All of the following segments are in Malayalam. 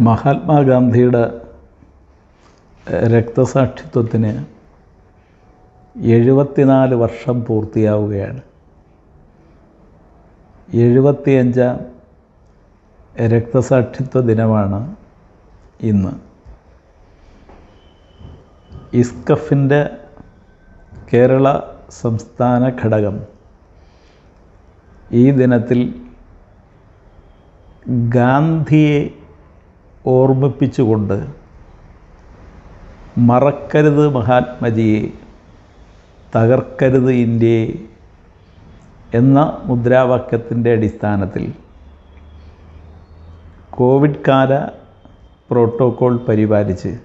മഹാത്മാഗാന്ധിയുടെ രക്തസാക്ഷിത്വത്തിന് എഴുപത്തിനാല് വർഷം പൂർത്തിയാവുകയാണ്. എഴുപത്തിയഞ്ചാം രക്തസാക്ഷിത്വ ദിനമാണ് ഇന്ന്. ഇസ്കഫിന്റെ കേരള സംസ്ഥാന ഘടകം ഈ ദിനത്തിൽ ഗാന്ധിയെ ഓർമ്മിപ്പിച്ചുകൊണ്ട് മറക്കരുത് മഹാത്മജിയെ തകർക്കരുത് ഇന്ത്യയെ എന്ന മുദ്രാവാക്യത്തിന്റെ അടിസ്ഥാനത്തിൽ കോവിഡ് കാല പ്രോട്ടോക്കോൾ പരിപാലിച്ച്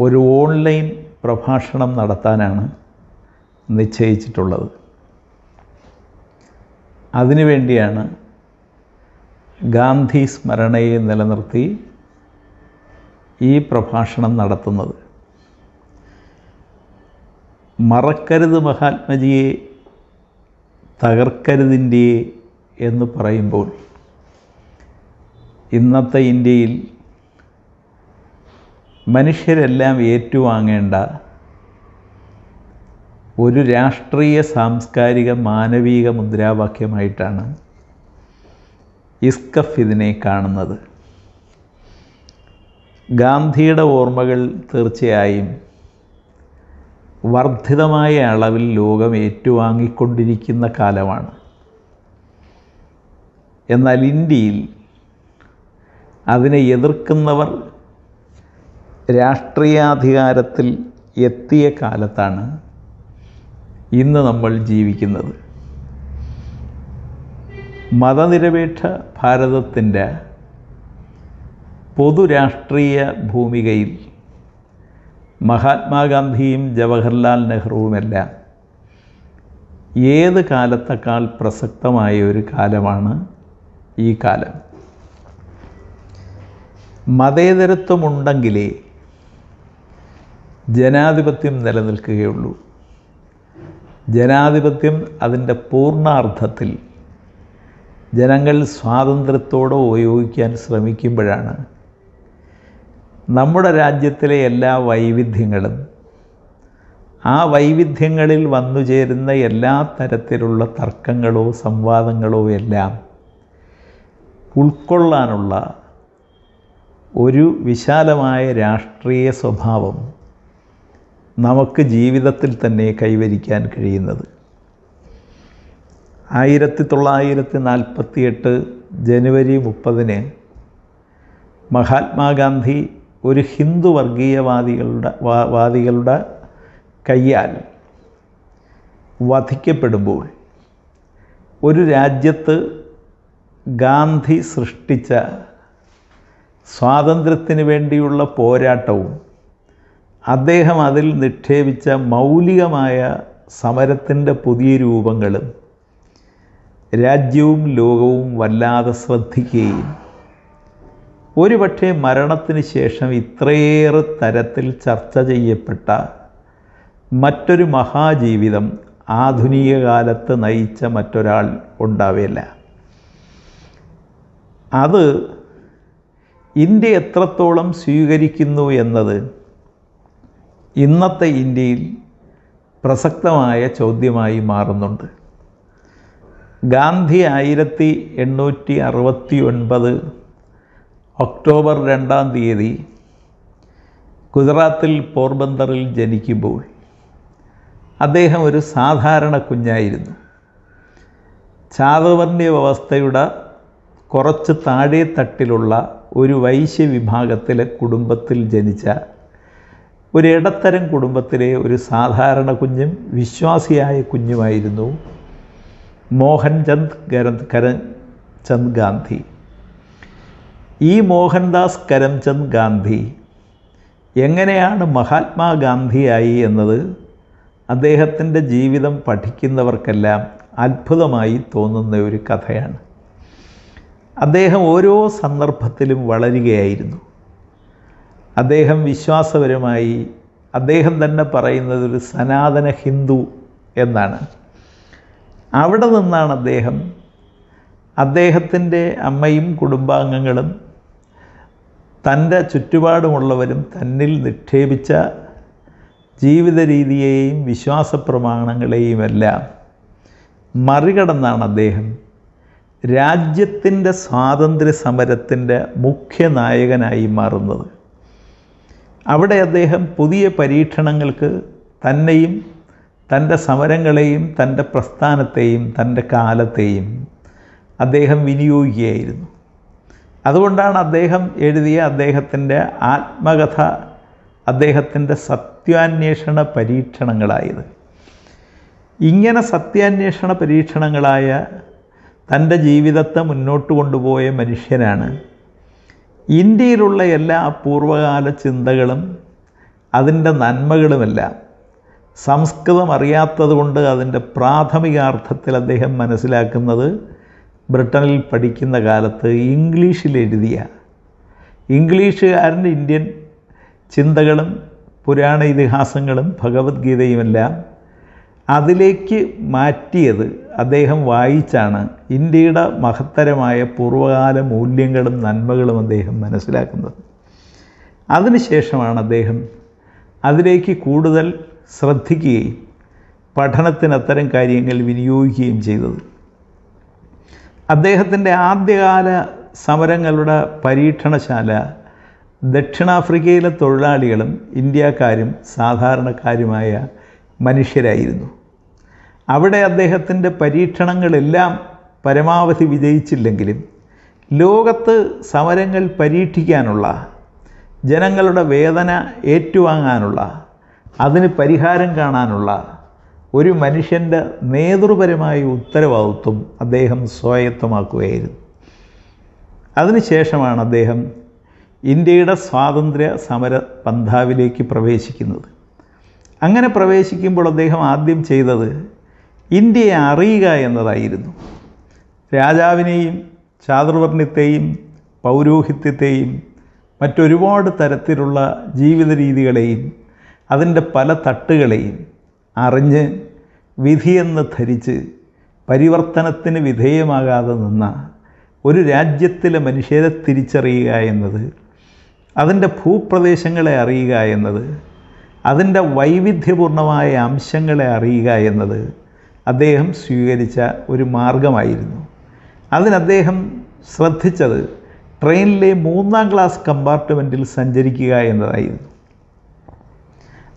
ഒരു ഓൺലൈൻ പ്രഭാഷണം നടത്താനാണ് നിശ്ചയിച്ചിട്ടുള്ളത്. അതിനുവേണ്ടിയാണ് ഗാന്ധി സ്മരണയെ നിലനിർത്തി ഈ പ്രഭാഷണം നടത്തുന്നത്. മറക്കരുത് മഹാത്മജിയെ തകർക്കരുതിന്റെയെ എന്ന് പറയുമ്പോൾ ഇന്നത്തെ ഇന്ത്യയിൽ മനുഷ്യരെല്ലാം ഏറ്റുവാങ്ങേണ്ട ഒരു രാഷ്ട്രീയ സാംസ്കാരിക മാനവീക മുദ്രാവാക്യമായിട്ടാണ് ഇസ്കഫ് ഇതിനെ കാണുന്നത്. ഗാന്ധിയുടെ ഓർമ്മകൾ തീർച്ചയായും വർദ്ധിതമായ അളവിൽ ലോകം ഏറ്റുവാങ്ങിക്കൊണ്ടിരിക്കുന്ന കാലമാണ്. എന്നാൽ ഇന്ത്യയിൽ അതിനെ എതിർക്കുന്നവർ രാഷ്ട്രീയാധികാരത്തിൽ എത്തിയ കാലത്താണ് ഇന്ന് നമ്മൾ ജീവിക്കുന്നത്. മതനിരപേക്ഷ ഭാരതത്തിന്റെ പൊതുരാഷ്ട്രീയ ഭൂമികയിൽ മഹാത്മാഗാന്ധിയും ജവഹർലാൽ നെഹ്റുവുമെല്ലാം ഏത് കാലത്തേക്കാൾ പ്രസക്തമായ ഒരു കാലമാണ് ഈ കാലം? മതേതരത്വമുണ്ടെങ്കിലേ ജനാധിപത്യം നിലനിൽക്കുകയുള്ളൂ. ജനാധിപത്യം അതിന്റെ പൂർണാർത്ഥത്തിൽ ജനങ്ങൾ സ്വാതന്ത്ര്യത്തോടെ ഉപയോഗിക്കാൻ ശ്രമിക്കുമ്പോഴാണ് നമ്മുടെ രാജ്യത്തിലെ എല്ലാ വൈവിധ്യങ്ങളും ആ വൈവിധ്യങ്ങളിൽ വന്നു ചേരുന്ന എല്ലാ തരത്തിലുള്ള തർക്കങ്ങളോ സംവാദങ്ങളോ എല്ലാം ഉൾക്കൊള്ളാനുള്ള ഒരു വിശാലമായ രാഷ്ട്രീയ സ്വഭാവം നമുക്ക് ജീവിതത്തിൽ തന്നെ കൈവരിക്കാൻ കഴിയുന്നത്. ആയിരത്തി തൊള്ളായിരത്തി നാൽപ്പത്തി എട്ട് ജനുവരി മുപ്പതിന് മഹാത്മാഗാന്ധി ഒരു ഹിന്ദു വർഗീയവാദികളുടെ വാദികളുടെ കയ്യാൽ വധിക്കപ്പെടുമ്പോൾ ഒരു രാജ്യത്ത് ഗാന്ധി സൃഷ്ടിച്ച സ്വാതന്ത്ര്യത്തിന് വേണ്ടിയുള്ള പോരാട്ടവും അദ്ദേഹം അതിൽ നിക്ഷേപിച്ച മൗലികമായ സമരത്തിന്റെ പുതിയ രൂപങ്ങളും രാജ്യവും ലോകവും വല്ലാതെ ശ്രദ്ധിക്കുകയും ഒരുപക്ഷെ മരണത്തിന് ശേഷം ഇത്രയേറെ തരത്തിൽ ചർച്ച ചെയ്യപ്പെട്ട മറ്റൊരു മഹാജീവിതം ആധുനിക കാലത്ത് നയിച്ച മറ്റൊരാൾ ഉണ്ടാവില്ല അത് ഇന്ത്യ എത്രത്തോളം സ്വീകരിക്കുന്നു എന്നത് ഇന്നത്തെ ഇന്ത്യയിൽ പ്രസക്തമായ ചോദ്യമായി മാറുന്നുണ്ട്. ഗാന്ധി ആയിരത്തി എണ്ണൂറ്റി അറുപത്തി ഒൻപത് ഒക്ടോബർ രണ്ടാം തീയതി ഗുജറാത്തിൽ പോർബന്തറിൽ ജനിക്കുമ്പോൾ അദ്ദേഹം ഒരു സാധാരണ കുഞ്ഞായിരുന്നു. ചാതവർണ്യ വ്യവസ്ഥയുടെ കുറച്ച് താഴെ തട്ടിലുള്ള ഒരു വൈശ്യ വിഭാഗത്തിലെ കുടുംബത്തിൽ ജനിച്ച ഒരു ഇടത്തരം കുടുംബത്തിലെ ഒരു സാധാരണ കുഞ്ഞും വിശ്വാസിയായ കുഞ്ഞുമായിരുന്നു മോഹൻചന്ദ് കരം കരംചന്ദ് ഗാന്ധി. ഈ മോഹൻദാസ് കരംചന്ദ് ഗാന്ധി എങ്ങനെയാണ് മഹാത്മാഗാന്ധിയായി എന്നത് അദ്ദേഹത്തിന്റെ ജീവിതം പഠിക്കുന്നവർക്കെല്ലാം അത്ഭുതമായി തോന്നുന്ന ഒരു കഥയാണ്. അദ്ദേഹം ഓരോ സന്ദർഭത്തിലും വളരുകയായിരുന്നു. അദ്ദേഹം വിശ്വാസപരമായി അദ്ദേഹം തന്നെ പറയുന്നത് ഒരു സനാതന ഹിന്ദു എന്നാണ്. അവിടെ നിന്നാണ് അദ്ദേഹം അദ്ദേഹത്തിന്റെ അമ്മയും കുടുംബാംഗങ്ങളും തന്റെ ചുറ്റുപാടുമുള്ളവരും തന്നിൽ നിക്ഷേപിച്ച ജീവിത രീതിയെയും വിശ്വാസ പ്രമാണങ്ങളെയുമെല്ലാം മറികടന്നാണ് അദ്ദേഹം രാജ്യത്തിന്റെ സ്വാതന്ത്ര്യ സമരത്തിന്റെ മുഖ്യ നായകനായി മാറുന്നത്. അവിടെ അദ്ദേഹം പുതിയ പരീക്ഷണങ്ങൾക്ക് തന്നെയും തന്റെ സമരങ്ങളെയും തന്റെ പ്രസ്ഥാനത്തെയും തന്റെ കാലത്തെയും അദ്ദേഹം വിനിയോഗിക്കുകയായിരുന്നു. അതുകൊണ്ടാണ് അദ്ദേഹം എഴുതിയ അദ്ദേഹത്തിന്റെ ആത്മകഥ അദ്ദേഹത്തിന്റെ സത്യാന്വേഷണ പരീക്ഷണങ്ങളായത്. ഇങ്ങനെ സത്യാന്വേഷണ പരീക്ഷണങ്ങളായ തന്റെ ജീവിതത്തെ മുന്നോട്ട് കൊണ്ടുപോയ മനുഷ്യനാണ്. ഇന്ത്യയിലുള്ള എല്ലാ പൂർവകാല ചിന്തകളും അതിന്റെ നന്മകളുമെല്ലാം സംസ്കൃതം അറിയാത്തതുകൊണ്ട് അതിന്റെ പ്രാഥമികാർത്ഥത്തിൽ അദ്ദേഹം മനസ്സിലാക്കുന്നത് ബ്രിട്ടനിൽ പഠിക്കുന്ന കാലത്ത് ഇംഗ്ലീഷിൽ എഴുതിയ ഇംഗ്ലീഷുകാരന്റെ ഇന്ത്യൻ ചിന്തകളും പുരാണ ഇതിഹാസങ്ങളും ഭഗവത്ഗീതയുമെല്ലാം അതിലേക്ക് മാറ്റിയത് അദ്ദേഹം വായിച്ചാണ്. ഇന്ത്യയുടെ മഹത്തരമായ പൂർവകാല മൂല്യങ്ങളും നന്മകളും അദ്ദേഹം മനസ്സിലാക്കുന്നത്. അതിനുശേഷമാണ് അദ്ദേഹം അതിലേക്ക് കൂടുതൽ ശ്രദ്ധിക്കുകയും പഠനത്തിന് അത്തരം കാര്യങ്ങൾ വിനിയോഗിക്കുകയും ചെയ്തത്. അദ്ദേഹത്തിന്റെ ആദ്യകാല സമരങ്ങളുടെ പരീക്ഷണശാല ദക്ഷിണാഫ്രിക്കയിലെ തൊഴിലാളികളും ഇന്ത്യക്കാരും സാധാരണക്കാരുമായ മനുഷ്യരായിരുന്നു. അവിടെ അദ്ദേഹത്തിന്റെ പരീക്ഷണങ്ങളെല്ലാം പരമാവധി വിജയിച്ചില്ലെങ്കിലും ലോകത്ത് സമരങ്ങൾ പരീക്ഷിക്കാനുള്ള ജനങ്ങളുടെ വേദന ഏറ്റുവാങ്ങാനുള്ള അതിന് പരിഹാരം കാണാനുള്ള ഒരു മനുഷ്യന്റെ നേതൃപരമായ ഉത്തരവാദിത്വം അദ്ദേഹം സ്വായത്തമാക്കുകയായിരുന്നു. അതിനുശേഷമാണ് അദ്ദേഹം ഇന്ത്യയുടെ സ്വാതന്ത്ര്യ സമര പന്ഥാവിലേക്ക് പ്രവേശിക്കുന്നത്. അങ്ങനെ പ്രവേശിക്കുമ്പോൾ അദ്ദേഹം ആദ്യം ചെയ്തത് ഇന്ത്യയെ അറിയുക എന്നതായിരുന്നു. രാജാവിനെയും ചാതുർവർണത്തെയും പൗരോഹിത്യത്തെയും മറ്റൊരുപാട് തരത്തിലുള്ള ജീവിത രീതികളെയും അതിന്റെ പല തട്ടുകളെയും അറിഞ്ഞ് വിധിയെന്ന് ധരിച്ച് പരിവർത്തനത്തിന് വിധേയമാകാതെ നിന്ന ഒരു രാജ്യത്തിലെ മനുഷ്യരെ തിരിച്ചറിയുക എന്നത് അതിന്റെ ഭൂപ്രദേശങ്ങളെ അറിയുക എന്നത് അതിന്റെ വൈവിധ്യപൂർണമായ അംശങ്ങളെ അറിയുക എന്നത് അദ്ദേഹം സ്വീകരിച്ച ഒരു മാർഗമായിരുന്നു. അതിന് അദ്ദേഹം ശ്രദ്ധിച്ചത് ട്രെയിനിലെ മൂന്നാം ക്ലാസ് കമ്പാർട്ട്മെന്റിൽ സഞ്ചരിക്കുക എന്നതായിരുന്നു.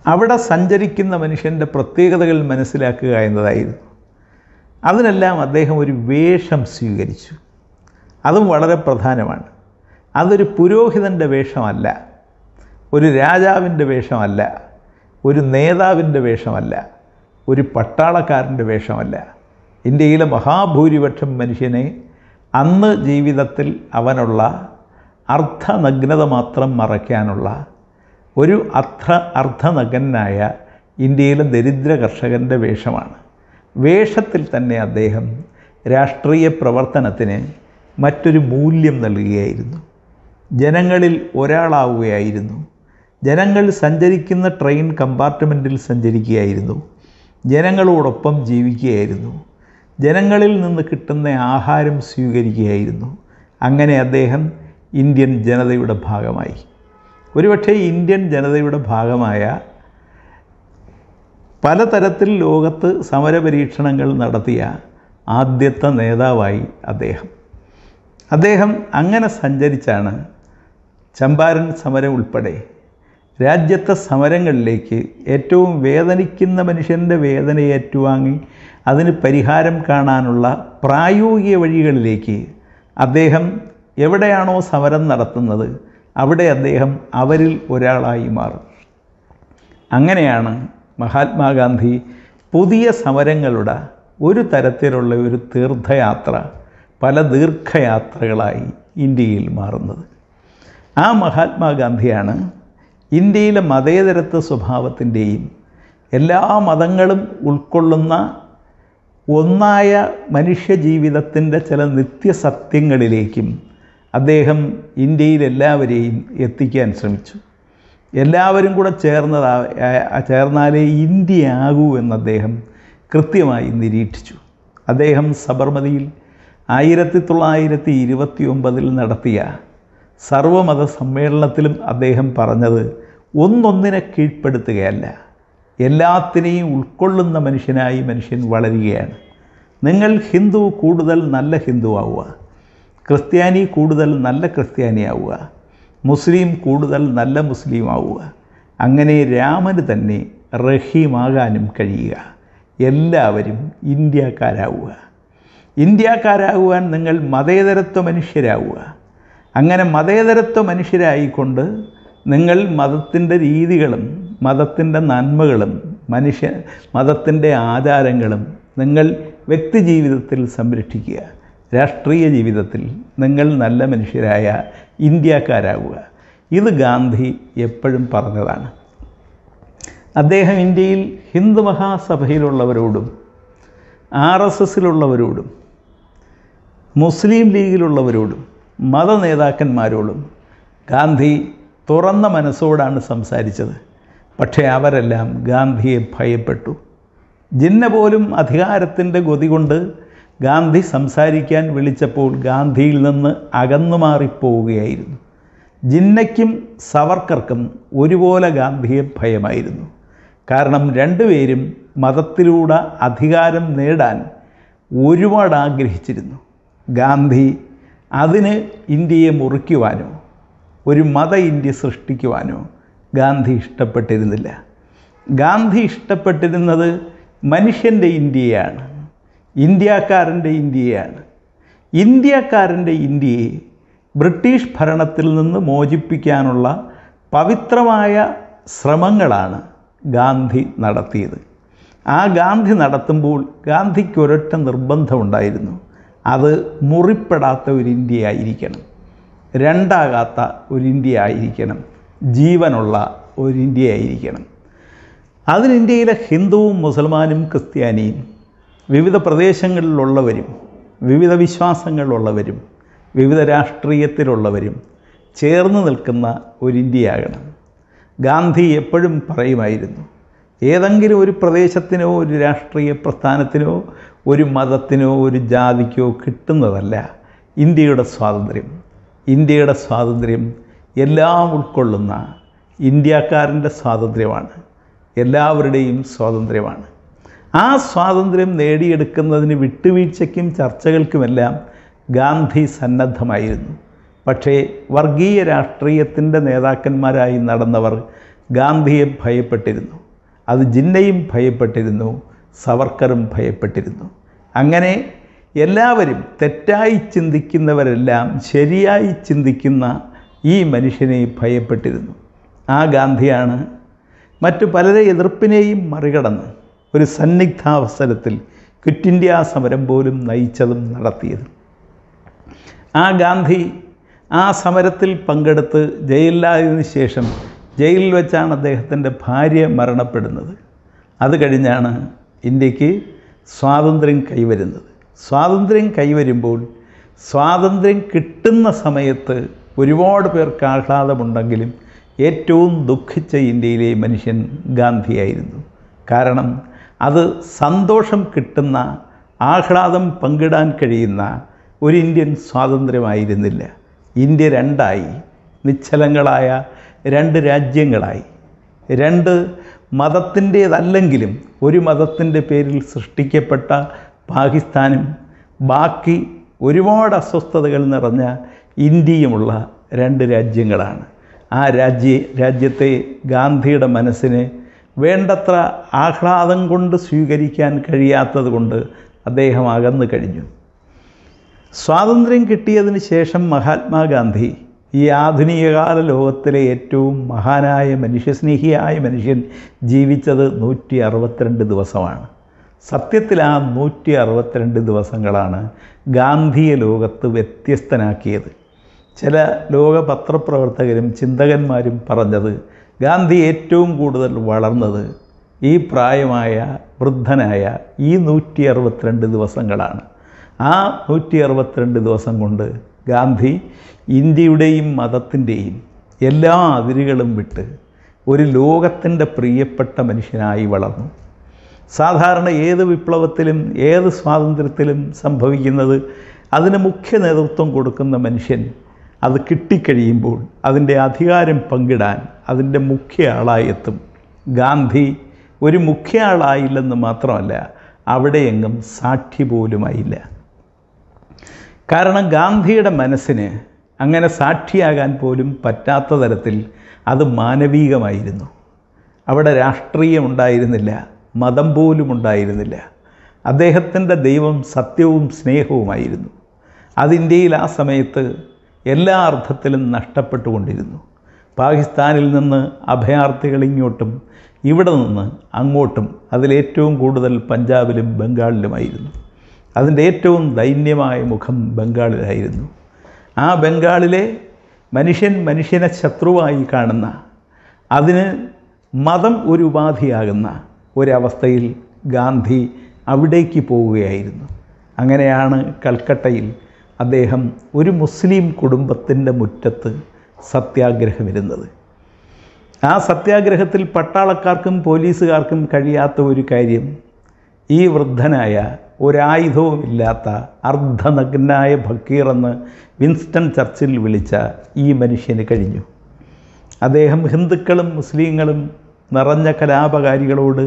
അവിടെ സഞ്ചരിക്കുന്ന മനുഷ്യന്റെ പ്രത്യേകതകൾ മനസ്സിലാക്കുക എന്നതായിരുന്നു. അതിനെല്ലാം അദ്ദേഹം ഒരു വേഷം സ്വീകരിച്ചു. അതും വളരെ പ്രധാനമാണ്. അതൊരു പുരോഹിതന്റെ വേഷമല്ല ഒരു രാജാവിന്റെ വേഷമല്ല ഒരു നേതാവിന്റെ വേഷമല്ല ഒരു പട്ടാളക്കാരന്റെ വേഷമല്ല. ഇന്ത്യയിലെ മഹാഭൂരിപക്ഷം മനുഷ്യനെ അന്ന് ജീവിതത്തിൽ അവനുള്ള അർത്ഥനഗ്നത മാത്രം മറയ്ക്കാനുള്ള ഒരു അർത്ഥ അർദ്ധനഗ്നായ ഇന്ത്യയിലെ ദരിദ്ര കർഷകന്റെ വേഷമാണ്. വേഷത്തിൽ തന്നെ അദ്ദേഹം രാഷ്ട്രീയ പ്രവർത്തനത്തിന് മറ്റൊരു മൂല്യം നൽകുകയായിരുന്നു. ജനങ്ങളിൽ ഒരാളാവുകയായിരുന്നു. ജനങ്ങൾ സഞ്ചരിക്കുന്ന ട്രെയിൻ കമ്പാർട്ട്മെന്റിൽ സഞ്ചരിക്കുകയായിരുന്നു. ജനങ്ങളോടൊപ്പം ജീവിക്കുകയായിരുന്നു. ജനങ്ങളിൽ നിന്ന് കിട്ടുന്ന ആഹാരം സ്വീകരിക്കുകയായിരുന്നു. അങ്ങനെ അദ്ദേഹം ഇന്ത്യൻ ജനതയുടെ ഭാഗമായി. ഒരുപക്ഷെ ഇന്ത്യൻ ജനതയുടെ ഭാഗമായ പലതരത്തിൽ ലോകത്ത് സമരപരീക്ഷണങ്ങൾ നടത്തിയ ആദ്യത്തെ നേതാവായി അദ്ദേഹം. അദ്ദേഹം അങ്ങനെ സഞ്ചരിച്ചാണ് ചമ്പാരൻ സമരം ഉൾപ്പെടെ രാജ്യത്തെ സമരങ്ങളിലേക്ക് ഏറ്റവും വേദനിക്കുന്ന മനുഷ്യന്റെ വേദന ഏറ്റുവാങ്ങി അതിന് പരിഹാരം കാണാനുള്ള പ്രായോഗിക വഴികളിലേക്ക് അദ്ദേഹം എവിടെയാണോ സമരം നടത്തുന്നത് അവിടെ അദ്ദേഹം അവരിൽ ഒരാളായി മാറും. അങ്ങനെയാണ് മഹാത്മാഗാന്ധി പുതിയ സമരങ്ങളുടെ ഒരു തരത്തിലുള്ള ഒരു തീർത്ഥയാത്ര പല ദീർഘയാത്രകളായി ഇന്ത്യയിൽ മാറുന്നത്. ആ മഹാത്മാഗാന്ധിയാണ് ഇന്ത്യയിലെ മതേതരത്വ സ്വഭാവത്തിന്റെയും എല്ലാ മതങ്ങളും ഉൾക്കൊള്ളുന്ന ഒന്നായ മനുഷ്യജീവിതത്തിന്റെ ചില നിത്യസത്യങ്ങളിലേക്കും അദ്ദേഹം ഇന്ത്യയിൽ എല്ലാവരെയും എത്തിക്കാൻ ശ്രമിച്ചു. എല്ലാവരും കൂടെ ചേർന്നതാ ചേർന്നാലേ ഇന്ത്യ ആകൂ എന്ന് അദ്ദേഹം കൃത്യമായി നിരീക്ഷിച്ചു. അദ്ദേഹം സബർമതിയിൽ ആയിരത്തി തൊള്ളായിരത്തി ഇരുപത്തി ഒമ്പതിൽ നടത്തിയ സർവമത സമ്മേളനത്തിലും അദ്ദേഹം പറഞ്ഞത് ഒന്നൊന്നിനെ കീഴ്പ്പെടുത്തുകയല്ല. എല്ലാത്തിനെയും ഉൾക്കൊള്ളുന്ന മനുഷ്യനായി മനുഷ്യൻ വളരുകയാണ്. നിങ്ങൾ ഹിന്ദു കൂടുതൽ നല്ല ഹിന്ദു ആവുക ക്രിസ്ത്യാനി കൂടുതൽ നല്ല ക്രിസ്ത്യാനിയാവുക. മുസ്ലിം കൂടുതൽ നല്ല മുസ്ലിം ആവുക അങ്ങനെ രാമന് തന്നെ റഹീമാകാനും കഴിയുക. എല്ലാവരും ഇന്ത്യക്കാരാവുക. ഇന്ത്യക്കാരാകുവാൻ നിങ്ങൾ മതേതരത്വ മനുഷ്യരാവുക. അങ്ങനെ മതേതരത്വ മനുഷ്യരായിക്കൊണ്ട് നിങ്ങൾ മതത്തിന്റെ രീതികളും മതത്തിന്റെ നന്മകളും മനുഷ്യ മതത്തിന്റെ ആചാരങ്ങളും നിങ്ങൾ വ്യക്തിജീവിതത്തിൽ സംരക്ഷിക്കുക. രാഷ്ട്രീയ ജീവിതത്തിൽ നിങ്ങൾ നല്ല മനുഷ്യരായ ഇന്ത്യക്കാരാകുക ഇത് ഗാന്ധി എപ്പോഴും പറഞ്ഞതാണ്. അദ്ദേഹം ഇന്ത്യയിൽ ഹിന്ദു മഹാസഭയിലുള്ളവരോടും ആർ എസ് എസിലുള്ളവരോടും മുസ്ലിം ലീഗിലുള്ളവരോടും മത നേതാക്കന്മാരോടും ഗാന്ധി തുറന്ന മനസ്സോടാണ് സംസാരിച്ചത്. പക്ഷേ അവരെല്ലാം ഗാന്ധിയെ ഭയപ്പെട്ടു. ജിന്ന പോലും അധികാരത്തിന്റെ ഗതി കൊണ്ട് ഗാന്ധി സംസാരിക്കാൻ വിളിച്ചപ്പോൾ ഗാന്ധിയിൽ നിന്ന് അകന്നു മാറിപ്പോവുകയായിരുന്നു. ജിന്നയ്ക്കും സവർക്കർക്കും ഒരുപോലെ ഗാന്ധിയെ ഭയമായിരുന്നു. കാരണം രണ്ടുപേരും മതത്തിലൂടെ അധികാരം നേടാൻ ഒരുപാട് ആഗ്രഹിച്ചിരുന്നു ഗാന്ധി അതിന് ഇന്ത്യയെ മുറിക്കുവാനോ ഒരു മത ഇന്ത്യ സൃഷ്ടിക്കുവാനോ ഗാന്ധി ഇഷ്ടപ്പെട്ടിരുന്നില്ല. ഗാന്ധി ഇഷ്ടപ്പെട്ടിരുന്നത് മനുഷ്യന്റെ ഇന്ത്യയാണ് ഇന്ത്യക്കാരന്റെ ഇന്ത്യയാണ്. ഇന്ത്യക്കാരന്റെ ഇന്ത്യയെ ബ്രിട്ടീഷ് ഭരണത്തിൽ നിന്ന് മോചിപ്പിക്കാനുള്ള പവിത്രമായ ശ്രമങ്ങളാണ് ഗാന്ധി നടത്തിയത്. ആ ഗാന്ധി നടത്തുമ്പോൾ ഗാന്ധിക്ക് ഒരൊറ്റ നിർബന്ധമുണ്ടായിരുന്നു. അത് മുറിപ്പെടാത്ത ഒരു ഇന്ത്യ ആയിരിക്കണം രണ്ടാകാത്ത ഒരു ഇന്ത്യ ആയിരിക്കണം ജീവനുള്ള ഒരു ഇന്ത്യ ആയിരിക്കണം അതിന് ഇന്ത്യയിലെ ഹിന്ദുവും മുസൽമാനും ക്രിസ്ത്യാനിയും വിവിധ പ്രദേശങ്ങളിലുള്ളവരും വിവിധ വിശ്വാസങ്ങളിലുള്ളവരും വിവിധ രാഷ്ട്രീയത്തിലുള്ളവരും ചേർന്ന് നിൽക്കുന്ന ഒരു ഇന്ത്യയാകണം. ഗാന്ധി എപ്പോഴും പറയുമായിരുന്നു ഏതെങ്കിലും ഒരു പ്രദേശത്തിനോ ഒരു രാഷ്ട്രീയ പ്രസ്ഥാനത്തിനോ ഒരു മതത്തിനോ ഒരു ജാതിക്കോ കിട്ടുന്നതല്ല ഇന്ത്യയുടെ സ്വാതന്ത്ര്യം. ഇന്ത്യയുടെ സ്വാതന്ത്ര്യം എല്ലാം ഉൾക്കൊള്ളുന്ന ഇന്ത്യക്കാരന്റെ സ്വാതന്ത്ര്യമാണ് എല്ലാവരുടെയും സ്വാതന്ത്ര്യമാണ്. ആ സ്വാതന്ത്ര്യം നേടിയെടുക്കുന്നതിന് വിട്ടുവീഴ്ചയ്ക്കും ചർച്ചകൾക്കുമെല്ലാം ഗാന്ധി സന്നദ്ധമായിരുന്നു. പക്ഷേ വർഗീയ രാഷ്ട്രീയത്തിന്റെ നേതാക്കന്മാരായി നടന്നവർ ഗാന്ധിയെ ഭയപ്പെട്ടിരുന്നു. അത് ജിന്നയും ഭയപ്പെട്ടിരുന്നു സവർക്കറും ഭയപ്പെട്ടിരുന്നു. അങ്ങനെ എല്ലാവരും തെറ്റായി ചിന്തിക്കുന്നവരെല്ലാം ശരിയായി ചിന്തിക്കുന്ന ഈ മനുഷ്യനെ ഭയപ്പെട്ടിരുന്നു. ആ ഗാന്ധിയാണ് മറ്റു പലരെ എതിർപ്പിനെയും മറികടന്ന് ഒരു സന്നിഗ്ധാവസരത്തിൽ ക്വിറ്റ് ഇന്ത്യ സമരം പോലും നയിച്ചതും നടത്തിയതും. ആ ഗാന്ധി ആ സമരത്തിൽ പങ്കെടുത്ത് ജയിലിലായതിനു ശേഷം ജയിലിൽ വെച്ചാണ് അദ്ദേഹത്തിന്റെ ഭാര്യ മരണപ്പെടുന്നത്. അത് കഴിഞ്ഞാണ് ഇന്ത്യയ്ക്ക് സ്വാതന്ത്ര്യം കൈവരുന്നത്. സ്വാതന്ത്ര്യം കൈവരുമ്പോൾ സ്വാതന്ത്ര്യം കിട്ടുന്ന സമയത്ത് ഒരുപാട് പേർക്ക് ആഹ്ലാദമുണ്ടെങ്കിലും ഏറ്റവും ദുഃഖിച്ച ഇന്ത്യയിലെ മനുഷ്യൻ ഗാന്ധിയായിരുന്നു. കാരണം അത് സന്തോഷം കിട്ടുന്ന ആഹ്ലാദം പങ്കിടാൻ കഴിയുന്ന ഒരു ഇന്ത്യൻ സ്വാതന്ത്ര്യമായിരുന്നില്ല. ഇന്ത്യ രണ്ടായി നിശ്ചലങ്ങളായ രണ്ട് രാജ്യങ്ങളായി. രണ്ട് മതത്തിന്റേതല്ലെങ്കിലും ഒരു മതത്തിന്റെ പേരിൽ സൃഷ്ടിക്കപ്പെട്ട പാകിസ്ഥാനും ബാക്കി ഒരുപാട് അസ്വസ്ഥതകൾ നിറഞ്ഞ ഇന്ത്യയുമുള്ള രണ്ട് രാജ്യങ്ങളാണ്. ആ രാജ്യ രാജ്യത്തെ ഗാന്ധിയുടെ മനസ്സിന് വേണ്ടത്ര ആഹ്ലാദം കൊണ്ട് സ്വീകരിക്കാൻ കഴിയാത്തത് കൊണ്ട് അദ്ദേഹം അകന്നു കഴിഞ്ഞു. സ്വാതന്ത്ര്യം കിട്ടിയതിന് ശേഷം മഹാത്മാഗാന്ധി ഈ ആധുനികകാല ലോകത്തിലെ ഏറ്റവും മഹാനായ മനുഷ്യസ്നേഹിയായ മനുഷ്യൻ ജീവിച്ചത് നൂറ്റി അറുപത്തിരണ്ട് ദിവസമാണ്. സത്യത്തിൽ ആ നൂറ്റി അറുപത്തിരണ്ട് ദിവസങ്ങളാണ് ഗാന്ധിയെ ലോകത്ത് വ്യത്യസ്തനാക്കിയത്. ചില ലോക പത്രപ്രവർത്തകരും ചിന്തകന്മാരും പറഞ്ഞത് ഗാന്ധി ഏറ്റവും കൂടുതൽ വളർന്നത് ഈ പ്രായമായ വൃദ്ധനായ ഈ നൂറ്റി അറുപത്തിരണ്ട് ദിവസങ്ങളാണ്. ആ നൂറ്റി അറുപത്തിരണ്ട് ദിവസം കൊണ്ട് ഗാന്ധി ഇന്ത്യയുടെയും മതത്തിന്റെയും എല്ലാ അതിരുകളും വിട്ട് ഒരു ലോകത്തിന്റെ പ്രിയപ്പെട്ട മനുഷ്യനായി വളർന്നു. സാധാരണ ഏത് വിപ്ലവത്തിലും ഏത് സ്വാതന്ത്ര്യത്തിലും സംഭവിക്കുന്നത് അതിന് മുഖ്യ നേതൃത്വം കൊടുക്കുന്ന മനുഷ്യൻ അത് കിട്ടിക്കഴിയുമ്പോൾ അതിന്റെ അധികാരം പങ്കിടാൻ അതിന്റെ മുഖ്യ ആളായി എത്തും. ഗാന്ധി ഒരു മുഖ്യ ആളായില്ലെന്ന് മാത്രമല്ല അവിടെയെങ്ങും സാക്ഷി പോലുമായില്ല. കാരണം ഗാന്ധിയുടെ മനസ്സിന് അങ്ങനെ സാക്ഷിയാകാൻ പോലും പറ്റാത്ത തരത്തിൽ അത് മാനവീകമായിരുന്നു. അവിടെ രാഷ്ട്രീയം ഉണ്ടായിരുന്നില്ല മതം പോലും ഉണ്ടായിരുന്നില്ല. അദ്ദേഹത്തിന്റെ ദൈവം സത്യവും സ്നേഹവുമായിരുന്നു. അത് ഇന്ത്യയിൽ ആ സമയത്ത് എല്ലാ അർത്ഥത്തിലും നഷ്ടപ്പെട്ടുകൊണ്ടിരുന്നു. പാകിസ്ഥാനിൽ നിന്ന് അഭയാർത്ഥികൾ ഇങ്ങോട്ടും ഇവിടെ നിന്ന് അങ്ങോട്ടും അതിലേറ്റവും കൂടുതൽ പഞ്ചാബിലും ബംഗാളിലുമായിരുന്നു. അതിന്റെ ഏറ്റവും ദൈന്യമായ മുഖം ബംഗാളിലായിരുന്നു. ആ ബംഗാളിലെ മനുഷ്യൻ മനുഷ്യനെ ശത്രുവായി കാണുന്ന അതിന് മതം ഒരു ഉപാധിയാകുന്ന ഒരവസ്ഥയിൽ ഗാന്ധി അവിടേക്ക് പോവുകയായിരുന്നു. അങ്ങനെയാണ് കൽക്കട്ടയിൽ അദ്ദേഹം ഒരു മുസ്ലിം കുടുംബത്തിന്റെ മുറ്റത്ത് സത്യാഗ്രഹം ഇരുന്നത് ആ സത്യാഗ്രഹത്തിൽ പട്ടാളക്കാർക്കും പോലീസുകാർക്കും കഴിയാത്ത ഒരു കാര്യം ഈ വൃദ്ധനായ ഒരായുധവുമില്ലാത്ത അർദ്ധനഗ്നായ ഫക്കീർ എന്ന് വിൻസ്റ്റൺ ചർച്ചിൽ വിളിച്ച ഈ മനുഷ്യന് കഴിഞ്ഞു. അദ്ദേഹം ഹിന്ദുക്കളും മുസ്ലിങ്ങളും നിറഞ്ഞ കലാപകാരികളോട്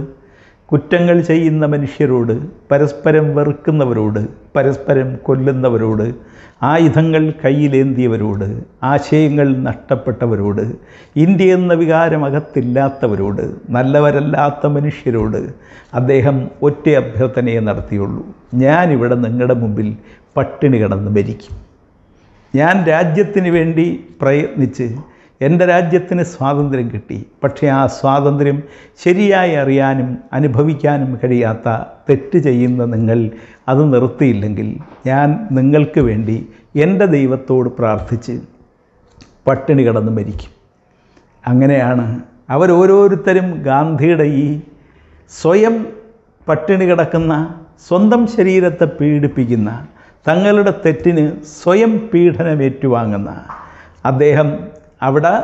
കുറ്റങ്ങൾ ചെയ്യുന്ന മനുഷ്യരോട് പരസ്പരം വെറുക്കുന്നവരോട് പരസ്പരം കൊല്ലുന്നവരോട് ആയുധങ്ങൾ കയ്യിലേന്തിയവരോട് ആശയങ്ങൾ നഷ്ടപ്പെട്ടവരോട് ഇന്ത്യ എന്ന വികാരം അകത്തില്ലാത്തവരോട് നല്ലവരല്ലാത്ത മനുഷ്യരോട് അദ്ദേഹം ഒറ്റ അഭ്യർത്ഥനയെ നടത്തിയുള്ളൂ. ഞാനിവിടെ നിങ്ങളുടെ മുമ്പിൽ പട്ടിണി കിടന്ന് മരിക്കും. ഞാൻ രാജ്യത്തിന് വേണ്ടി പ്രയത്നിച്ച് എന്റെ രാജ്യത്തിന് സ്വാതന്ത്ര്യം കിട്ടി. പക്ഷേ ആ സ്വാതന്ത്ര്യം ശരിയായി അറിയാനും അനുഭവിക്കാനും കഴിയാത്ത തെറ്റ് ചെയ്യുന്ന നിങ്ങൾ അത് നിർത്തിയില്ലെങ്കിൽ ഞാൻ നിങ്ങൾക്ക് വേണ്ടി എന്റെ ദൈവത്തോട് പ്രാർത്ഥിച്ച് പട്ടിണി കിടന്ന് മരിക്കും. അങ്ങനെയാണ് അവരോരോരുത്തരും ഗാന്ധിയുടെ ഈ സ്വയം പട്ടിണി കിടക്കുന്ന സ്വന്തം ശരീരത്തെ പീഡിപ്പിക്കുന്ന തങ്ങളുടെ തെറ്റിന് സ്വയം പീഡനം ഏറ്റുവാങ്ങുന്ന അദ്ദേഹം അവിടെ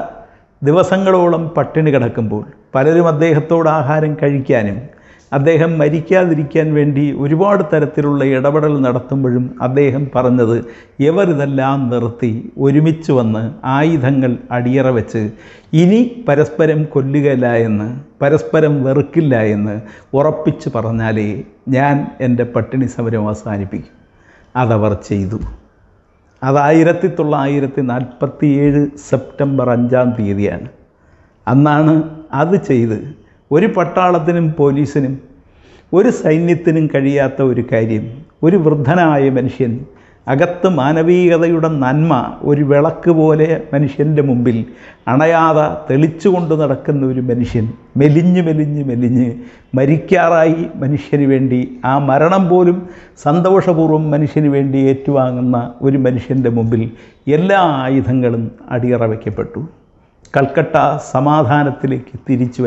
ദിവസങ്ങളോളം പട്ടിണി കിടക്കുമ്പോൾ പലരും അദ്ദേഹത്തോട് ആഹാരം കഴിക്കാനും അദ്ദേഹം മരിക്കാതിരിക്കാൻ വേണ്ടി ഒരുപാട് തരത്തിലുള്ള ഇടപെടൽ നടത്തുമ്പോഴും അദ്ദേഹം പറഞ്ഞത് ഇവർ ഇതെല്ലാം നിർത്തി ഒരുമിച്ച് വന്ന് ആയുധങ്ങൾ അടിയറ വെച്ച് ഇനി പരസ്പരം കൊല്ലുകയില്ല എന്ന് പരസ്പരം വെറുക്കില്ല എന്ന് ഉറപ്പിച്ച് പറഞ്ഞാലേ ഞാൻ എന്റെ പട്ടിണി സമരം അവസാനിപ്പിക്കും. അതവർ ചെയ്തു. അത് ആയിരത്തി തൊള്ളായിരത്തി നാൽപ്പത്തി ഏഴ് സെപ്റ്റംബർ അഞ്ചാം തീയതിയാണ്. അന്നാണ് അത് ചെയ്ത് ഒരു പട്ടാളത്തിനും പോലീസിനും ഒരു സൈന്യത്തിനും കഴിയാത്ത ഒരു കാര്യം ഒരു വൃദ്ധനായ മനുഷ്യൻ അകത്ത് മാനവീകതയുടെ നന്മ ഒരു വിളക്ക് പോലെ മനുഷ്യന്റെ മുമ്പിൽ അണയാതെ തെളിച്ചുകൊണ്ട് നടക്കുന്ന ഒരു മനുഷ്യൻ മെലിഞ്ഞ് മെലിഞ്ഞ് മെലിഞ്ഞ് മരിക്കാറായി മനുഷ്യന് വേണ്ടി ആ മരണം പോലും സന്തോഷപൂർവം മനുഷ്യന് വേണ്ടി ഏറ്റുവാങ്ങുന്ന ഒരു മനുഷ്യന്റെ മുമ്പിൽ എല്ലാ ആയുധങ്ങളും അടിയറ വയ്ക്കപ്പെട്ടു. കൽക്കട്ട സമാധാനത്തിലേക്ക് തിരിച്ചു